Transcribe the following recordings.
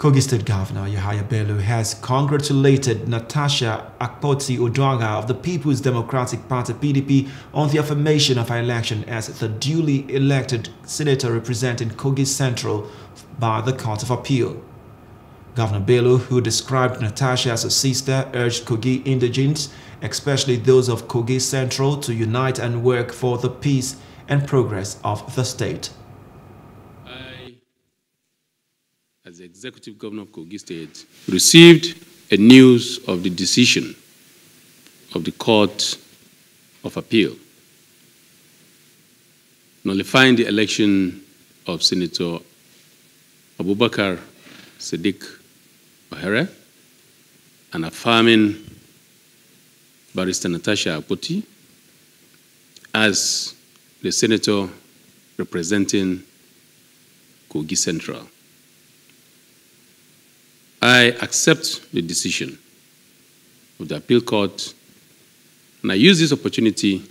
Kogi State Governor Yahaya Bello has congratulated Natasha Akpoti Uduaghan of the People's Democratic Party PDP on the affirmation of her election as the duly elected senator representing Kogi Central by the Court of Appeal. Governor Bello, who described Natasha as a sister, urged Kogi indigents, especially those of Kogi Central, to unite and work for the peace and progress of the state. As the executive governor of Kogi State, received a news of the decision of the Court of Appeal nullifying the election of Senator Abubakar Sadiq Ohere and affirming Barrister Natasha Akpoti as the senator representing Kogi Central. I accept the decision of the appeal court and I use this opportunity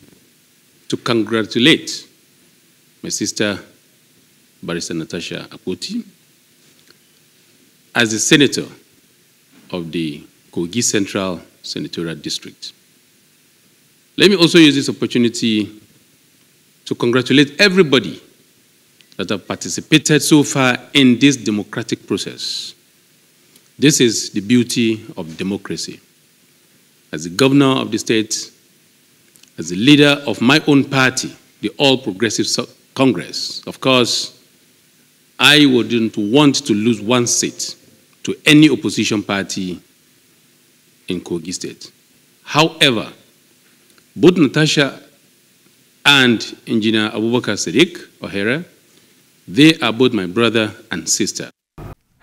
to congratulate my sister, Barrister Natasha Akpoti, as the senator of the Kogi Central Senatorial District. Let me also use this opportunity to congratulate everybody that have participated so far in this democratic process. This is the beauty of democracy. As the governor of the state, as the leader of my own party, the All Progressive Congress, of course, I wouldn't want to lose one seat to any opposition party in Kogi State. However, both Natasha and Engineer Abubakar Sadiq Ohere, they are both my brother and sister.